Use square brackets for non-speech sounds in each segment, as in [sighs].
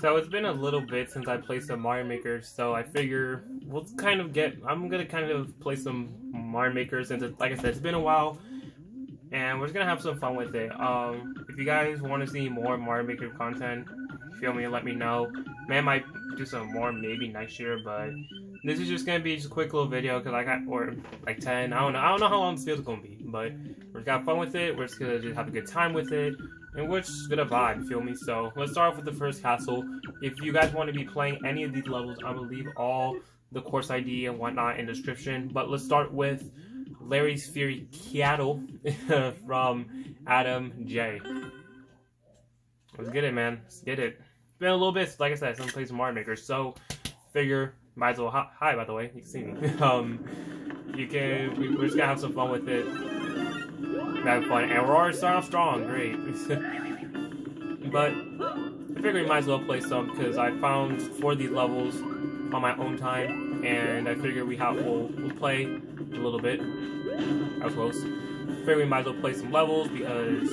So it's been a little bit since I played some Mario Maker, so I figure we'll kind of get. I'm gonna kind of play some Mario Maker since, it, like I said, it's been a while, and we're just gonna have some fun with it. Um, if you guys want to see more Mario Maker content, feel me, let me know. Man, might do some more maybe next year, but this is just gonna be just a quick little video because I got or like ten. I don't know. I don't know how long this video's gonna be, but we're just gonna have fun with it. We're just gonna just have a good time with it. And we're just gonna vibe, feel me? So let's start off with the first castle. If you guys want to be playing any of these levels, I will leave all the course ID and whatnot in the description. But let's start with Larry's Fiery Citadel [laughs] from Adam J. Let's get it, man. Let's get it. It's been a little bit, like I said, some plays Mario Maker, so figure might as well. Hi, by the way, you can see me. [laughs] um, you can. We, we're just gonna have some fun with it have fun. And we're already starting off strong, great. [laughs] but I figured we might as well play some because I found four of these levels on my own time, and I figured we have we'll, we'll play a little bit. That was close. I figured we might as well play some levels because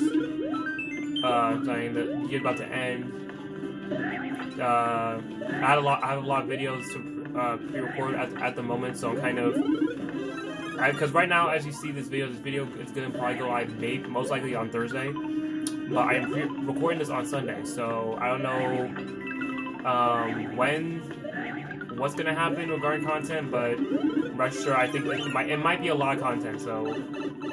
uh, saying the year's about to end. Uh, I had a lot. I have a lot of videos to uh, pre-record at, at the moment, so I'm kind of because right now, as you see this video, this video is gonna probably go live maybe most likely on Thursday, but I am recording this on Sunday, so I don't know um, when what's gonna happen regarding content, but rest sure I think it might it might be a lot of content. So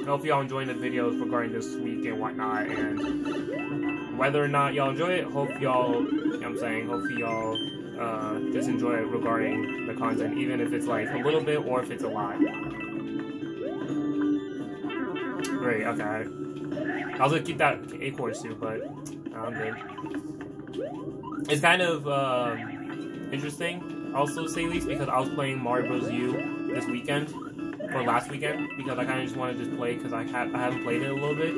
I hope y'all enjoying the videos regarding this week and whatnot, and whether or not y'all enjoy it, hope y'all, you know I'm saying, hope y'all uh, just enjoy it regarding the content, even if it's like a little bit or if it's a lot. Great, okay. I was gonna keep that acorn too, but I'm good. It's kind of uh, interesting, also say least, because I was playing Mario Bros. U this weekend, or last weekend, because I kind of just wanted to just play because I, ha- I haven't played it a little bit.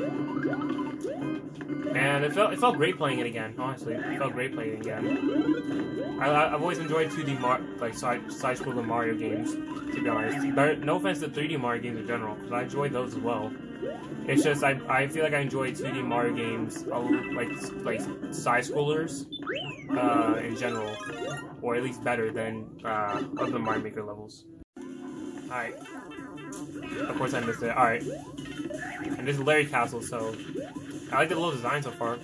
And it felt it felt great playing it again. Honestly, it felt great playing it again. I, have always enjoyed 2D Mar- like side side scroller Mario games. To be honest, no offense to 3D Mario games in general, because I enjoy those as well. It's just I, I feel like I enjoy 2D Mario games like like side scrollers uh, in general, or at least better than uh, other Mario Maker levels. All right. Of course I missed it. All right. And this is Larry Castle, so I like the little design so far.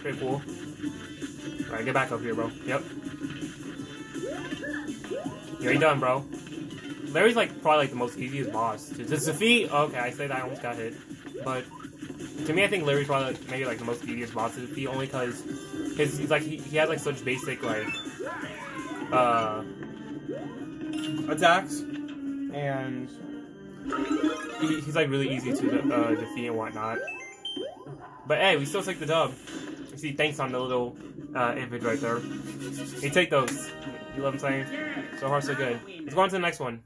Pretty cool. All right, get back up here, bro. Yep. You ain't done, bro. Larry's like probably like the most easiest boss to, defeat. Okay, I say that I almost got hit, but to me, I think Larry's probably like, maybe like the most easiest boss to defeat, only because his he's like he, he has like such basic like uh attacks, and he, he's like really easy to uh, defeat and whatnot. But hey, we still take the dub. You see, thanks on the little uh, image right there. Hey, take those. You know what I'm saying? So far, so good. Let's go on to the next one.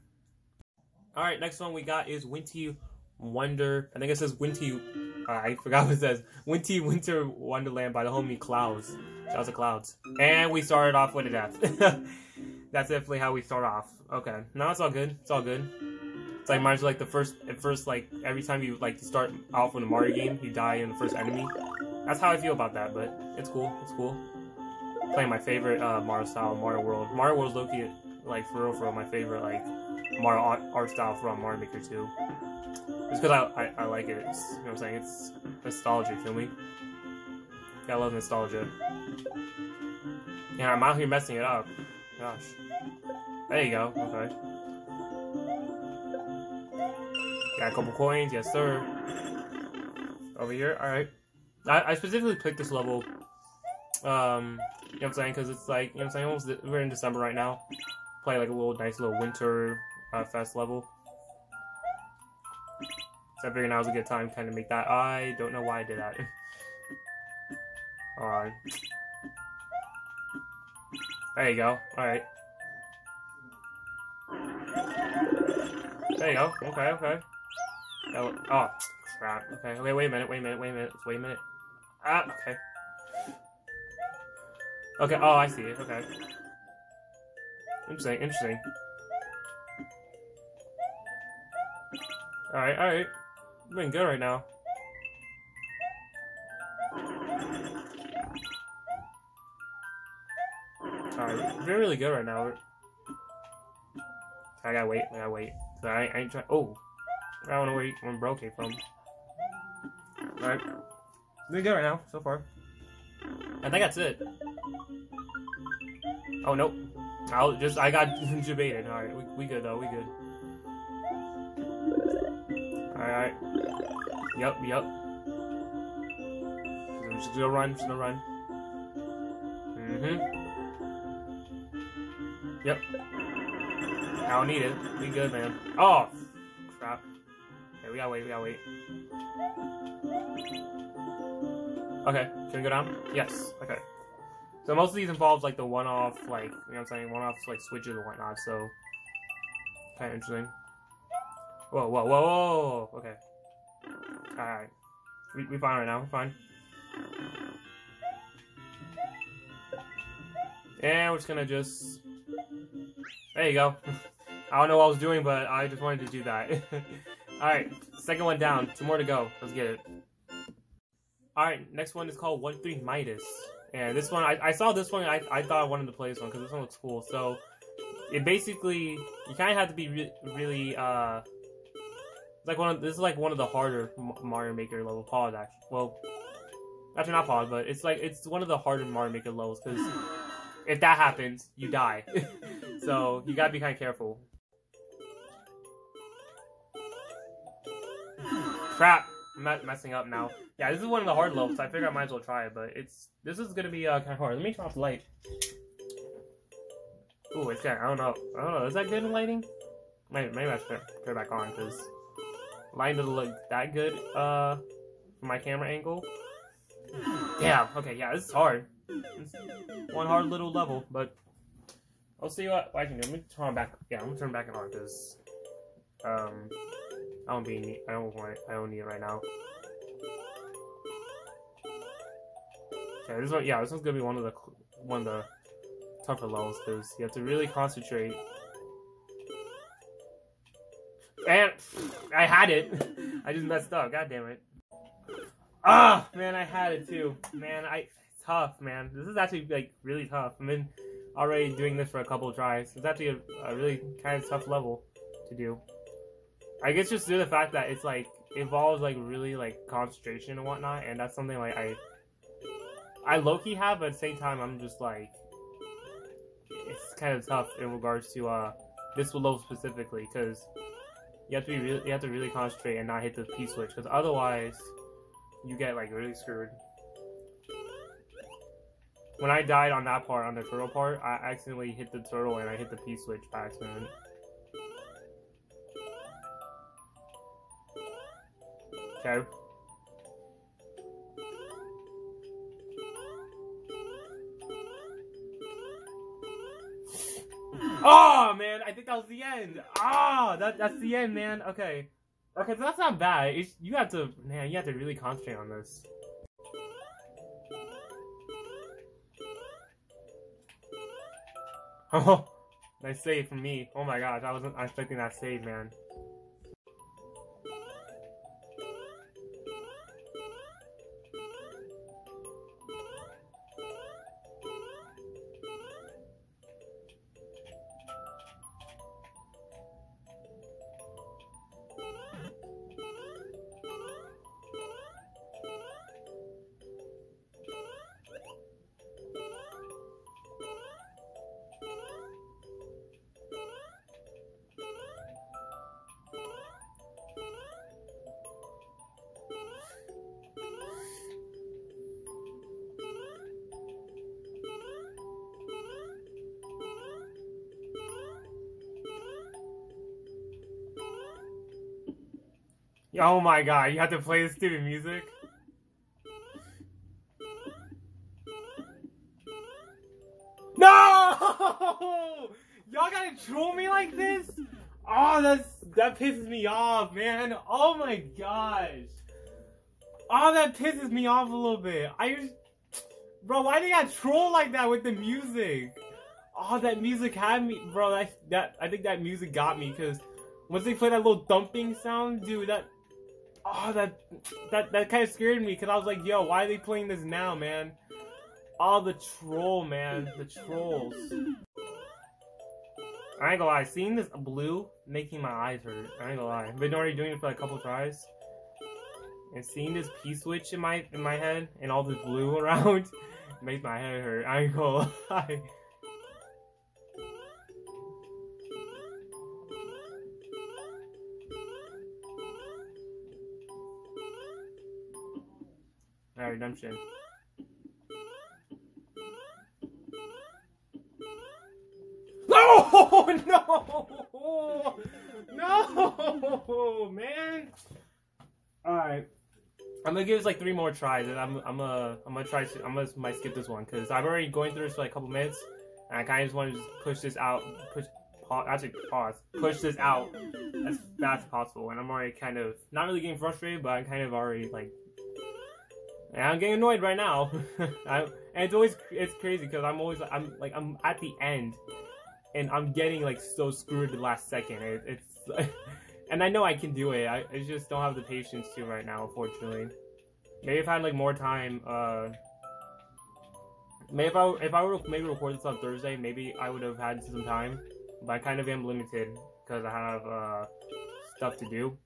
All right, next one we got is Winty Wonder. I think it says Winty. Uh, I forgot what it says. Winty Winter Wonderland by the homie Clouds. Shout out to Clouds. And we started off with a death. [laughs] That's definitely how we start off. Okay, no, it's all good. It's all good. It's like mine's like the first, at first, like every time you like to start off with a Mario game, you die in the first enemy. That's how I feel about that, but it's cool. It's cool. Playing my favorite uh, Mario style, Mario World. Mario World's low key, like for real, for real, my favorite like Mario art, art style from Mario Maker 2. Just because I, I, I, like it. It's, you know what I'm saying? It's nostalgia, feel me? Yeah, I love nostalgia. Yeah, I'm out here messing it up. Gosh. There you go. Okay. Got a couple coins. Yes, sir. Over here. Alright. I, I specifically picked this level. Um, you know what I'm saying? Because it's like, you know what I'm saying? Almost, we're in December right now. Play like a little nice little winter fast level. So I figured now was a good time kind of make that. I don't know why I did that. [laughs] Alright. There you go. Alright. There you go. Okay, okay. Oh, oh, crap. Okay, okay, wait a minute, wait a minute, wait a minute, wait a minute. Ah, okay. Okay, oh, I see it, okay. Interesting, interesting. Alright, alright. I'm doing good right now. Alright, We're doing really good right now. I gotta wait. I gotta wait. So I, I ain't trying. Oh, I don't know where, where bro came from. All right, doing good right now so far. I think that's it. Oh nope. I'll just I got [laughs] debated. All right, we, we good though. We good. All right. Yep. Yep. I'm just gonna run. Just gonna run. Mhm. Yep. I don't need it. We good, man. Oh, crap. Okay, we gotta wait. We gotta wait. Okay, can we go down? Yes. Okay. So most of these involve like the one-off, like you know what I'm saying, one-off like switches and whatnot. So kind of interesting. Whoa, whoa, whoa, whoa. Okay. All right. We we fine right now. We're fine. And we're just gonna just. There you go. [laughs] I don't know what I was doing, but I just wanted to do that. [laughs] Alright, second one down. Two more to go. Let's get it. Alright, next one is called 1-3 Midas. And this one, I, I saw this one, I, I thought I wanted to play this one because this one looks cool. So, it basically, you kind of have to be re really, uh, like one of, this is like one of the harder Mario Maker level pods, actually. Well, actually not pod, but it's like, it's one of the harder Mario Maker levels because if that happens, you die. [laughs] so, you gotta be kind of careful. Crap! I'm messing up now. Yeah, this is one of the hard levels. So I figure I might as well try it, but it's this is gonna be uh, kind of hard. Let me turn off the light. Ooh, it's got. I don't know. I don't know. Is that good in lighting? Maybe, maybe I should turn it back on because lighting doesn't look that good uh from my camera angle. Damn. Okay. Yeah, this is hard. It's one hard little level, but I'll see what, I can do. Let me turn back. Yeah, I'm gonna turn back and on because um. I don't be I don't want it. I don't need it right now. Okay, this one, yeah, this one's gonna be one of the one of the tougher levels because you have to really concentrate. And I had it. I just messed up. God damn it. Ah, man, I had it too. Man, I tough, man. This is actually like really tough. I've been already doing this for a couple tries. It's actually a, a really kind of tough level to do. I guess just due to the fact that it's like involves like really like concentration and whatnot, and that's something like I I low key have, but at the same time I'm just like it's kind of tough in regards to uh this level specifically because you have to be really, you have to really concentrate and not hit the P switch because otherwise you get like really screwed. When I died on that part, on the turtle part, I accidentally hit the turtle and I hit the P switch by accident. Okay. Was the end. Ah, oh, that that's the end, man. Okay, okay, so that's not bad. It's, you have to, man, you have to really concentrate on this. Oh, [laughs] nice save from me. Oh my gosh, I wasn't expecting that save, man. Oh my god, you have to play the stupid music? No! [laughs] Y'all gotta troll me like this? Oh, that's that pisses me off, man. Oh my gosh. Oh, that pisses me off a little bit. I just, bro, why you got troll like that with the music? Oh, that music had me, bro. That that I think that music got me because once they play that little thumping sound, dude, that oh, that that that kind of scared me because I was like, yo, why are they playing this now, man? Oh, the troll, man. The trolls. I ain't gonna lie, seeing this blue making my eyes hurt. I ain't gonna lie. I've been already doing it for like a couple tries. And seeing this P-switch in my in my head and all this blue [laughs] around makes my head hurt. I ain't gonna [laughs] lie. Redemption. No! [laughs] No! No! Man! Alright. I'm gonna give this like three more tries, and I'm I'm uh I'm gonna try to I'm gonna might skip this one because I've already going through this for like a couple minutes, and I kind of just want to just push this out, push pause, actually pause, push this out as fast as possible. And I'm already kind of not really getting frustrated, but I'm kind of already like, and I'm getting annoyed right now. [laughs] I, and it's always it's crazy because I'm always I'm like I'm at the end, and I'm getting like so screwed the last second. It, it's [laughs] and I know I can do it. I, I just don't have the patience to right now, unfortunately. Maybe if I had like more time, uh, maybe if I if I were maybe record this on Thursday, maybe I would have had some time. But I kind of am limited because I have uh, stuff to do,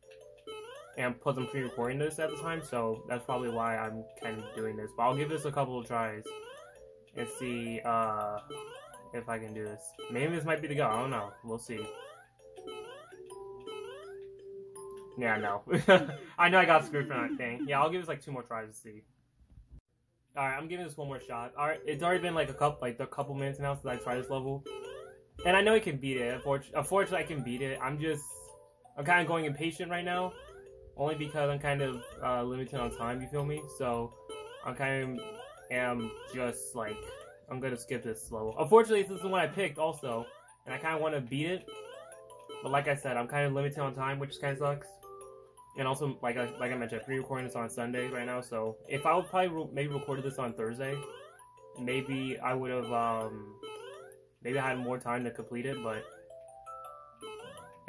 and plus I'm pre-recording this at the time, so that's probably why I'm kind of doing this. But I'll give this a couple of tries and see uh, if I can do this. Maybe this might be the go. I don't know. We'll see. Yeah, no. [laughs] I know I got screwed for that thing. Yeah, I'll give this like two more tries to see. Alright, I'm giving this one more shot. Alright, it's already been like a couple like a couple minutes now since I tried this level. And I know I can beat it. Unfortunately, I can beat it. I'm just I'm kind of going impatient right now. Only because I'm kind of uh, limited on time, you feel me? So I'm kind of am just like I'm gonna skip this level. Unfortunately, this is the one I picked also, and I kind of want to beat it. But like I said, I'm kind of limited on time, which kind of sucks. And also, like I, like I mentioned, I'm pre-recording this on Sunday right now. So if I would probably re maybe recorded this on Thursday, maybe I would have um, maybe I had more time to complete it. But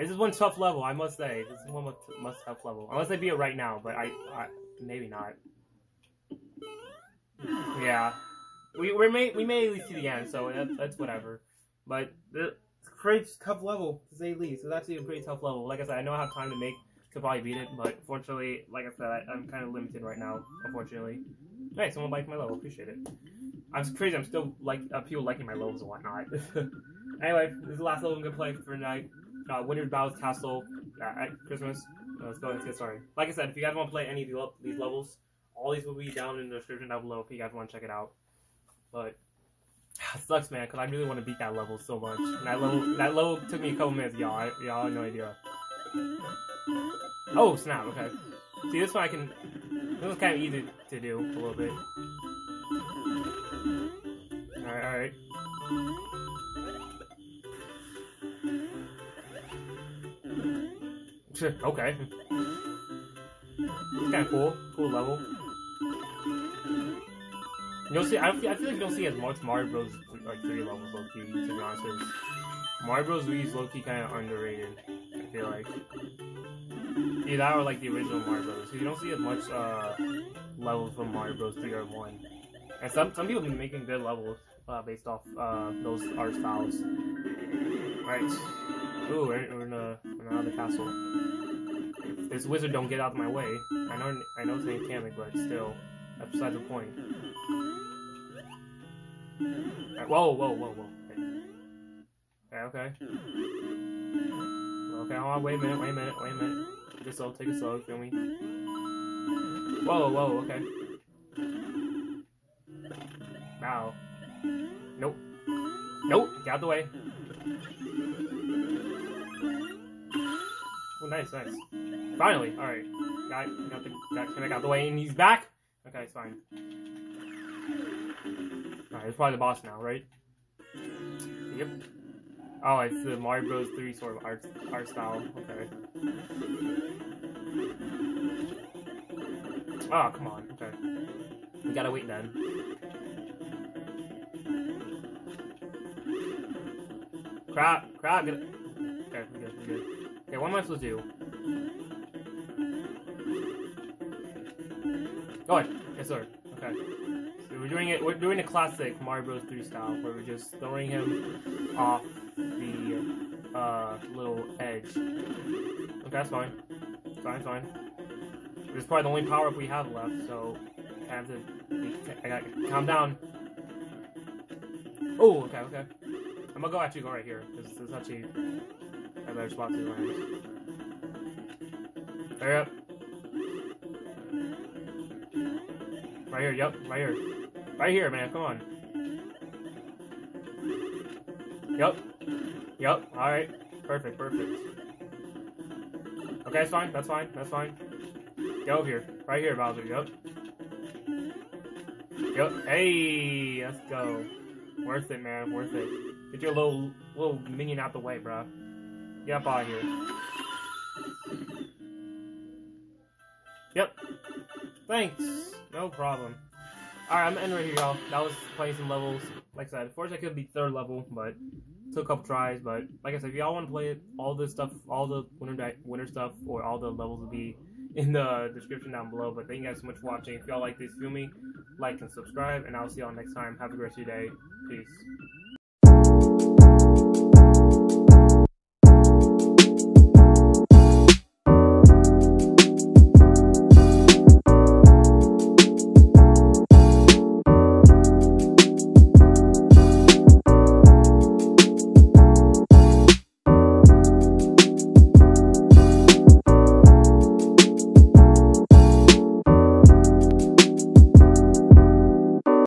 this is one tough level, I must say. This is one must, tough level. Unless I beat it right now, but I, I maybe not. Yeah, we we may we may at least see the end, so that's, that's whatever. But it's a pretty tough level to say least. It's actually a pretty tough level. Like I said, I know I have time to make to probably beat it, but fortunately, like I said, I, am kind of limited right now, unfortunately. Hey, someone liked my level, appreciate it. I'm crazy, I'm still like uh, people liking my levels and whatnot. [laughs] anyway, this is the last level I'm gonna play for tonight. Uh, Castle at Christmas. Uh, let's go and get started. Like I said, if you guys want to play any of these levels, all these will be down in the description down below if you guys want to check it out. But [sighs] it sucks, man, because I really want to beat that level so much. And that level, that level took me a couple minutes, y'all. Y'all have no idea. Oh, snap, okay. See, this one I can... This one's kind of easy to do, a little bit. Alright, alright. Okay. It's kind of cool. Cool level. You'll see. I feel, I feel like you don't see as much Mario Bros. like three levels low key. To be honest, Mario Bros. Wii is low key kind of underrated. I feel like. Either that or like the original Mario Bros. You don't see as much uh, levels from Mario Bros. 3 or 1. And some some people have been making good levels uh, based off uh, those art styles. Right. Ooh, we're, we're in, a, in the castle. This wizard don't get out of my way. I know I know it's an encampment, but still, that's beside the point. Whoa, whoa, whoa, whoa. Okay. okay. Okay, hold on, wait a minute, wait a minute, wait a minute. It slow, take it slow, feel me? Whoa, whoa, okay. Wow. Nope. Nope, get out the way. Nice, nice. Finally, alright. Got, got the, got out the way, and he's back? Okay, it's fine. Alright, it's probably the boss now, right? Yep. Oh, it's the Mario Bros. 3 sort of art, art style. Okay. Oh, come on. Okay. We gotta wait then. Crap! Crap! Get it. Okay, we're good, we're good. What am I supposed to do? Go ahead. Yes, sir. Okay. We're doing it. We're doing a classic Mario Bros. 3 style, where we're just throwing him off the uh, little edge. Okay, that's fine. Fine, fine. This is probably the only power up we have left, so I have to. I got calm down. Oh, okay, okay. I'm gonna go actually go right here because is actually spot to land. Hurry up. Right here, yep, right here. Right here, man, come on. Yep. Yep, alright. Perfect, perfect. Okay, that's fine, that's fine, that's fine. Get over here. Right here, Bowser, yep. Yep, hey, let's go. Worth it, man, worth it. Get your little little minion out the way, bro. Get up out of here. Yep. Thanks. No problem. Alright, I'm ending right here, y'all. That was playing some levels. Like I said, unfortunately I could be third level, but took a couple tries. But like I said, if y'all want to play it, all the stuff, all the winter winter stuff, or all the levels will be in the description down below. But thank you guys so much for watching. If y'all like this, feel me, like and subscribe, and I'll see y'all next time. Have a great day. Peace.